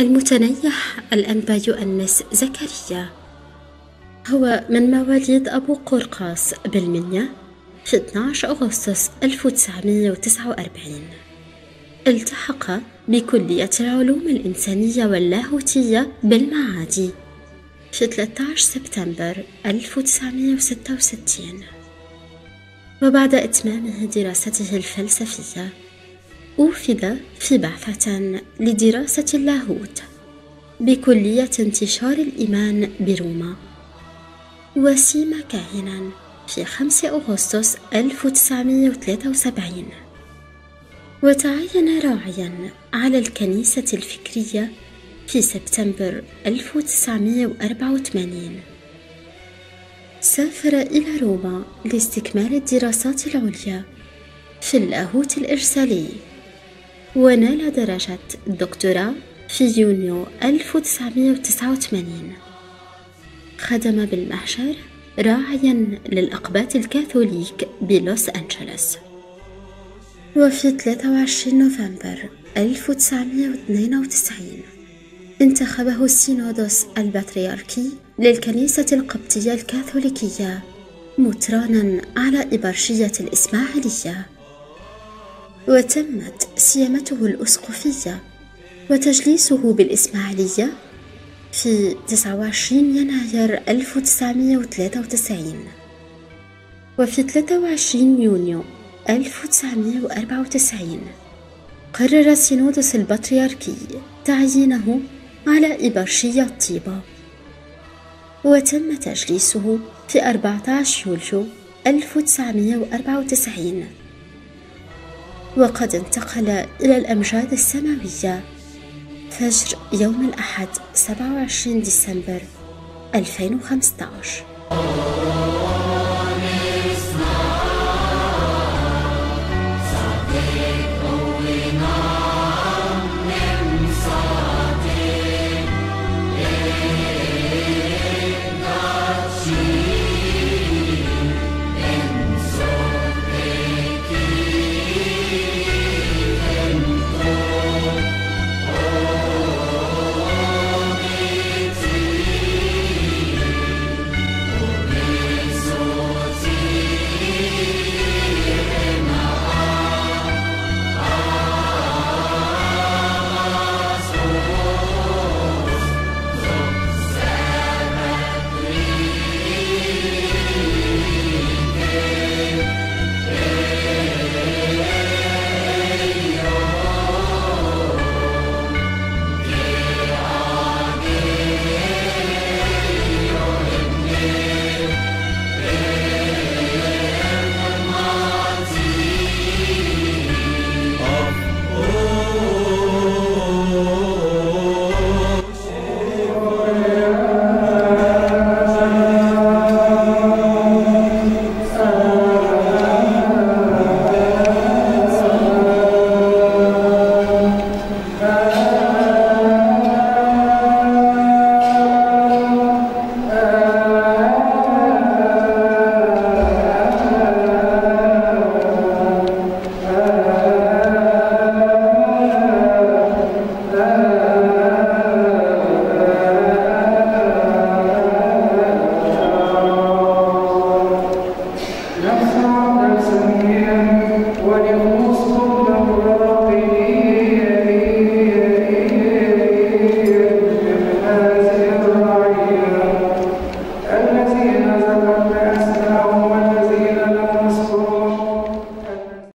المتنيح الأنبا يؤنس زكريا. هو من مواليد أبو قرقاس بالمنيا في 12 أغسطس 1949 التحق بكلية العلوم الإنسانية واللاهوتية بالمعادي. في 13 سبتمبر 1966 وبعد إتمامه دراسته الفلسفية أوفد في بعثة لدراسة اللاهوت بكلية انتشار الإيمان بروما. وسيم كاهنا في 5 أغسطس 1973 وتعين راعيا على الكنيسة الفكرية في سبتمبر 1984 سافر إلى روما لاستكمال الدراسات العليا في اللاهوت الإرسالي. ونال درجة الدكتوراه في يونيو 1989 خدم بالمحشر راعيا للأقباط الكاثوليك بلوس أنجلوس. وفي 23 نوفمبر 1992 انتخبه السينودوس البطريركي للكنيسة القبطية الكاثوليكية مطرانا على إبرشية الإسماعيلية. وتمت سيامته الأسقفية وتجليسه بالإسماعيلية في 29 يناير 1993 وفي 23 يونيو 1994 قرر سينودس البطريركي تعيينه على إبرشية طيبة وتم تجليسه في 14 يوليو 1994 وقد انتقل إلى الأمجاد السماوية. فجر يوم الأحد 27 ديسمبر 2015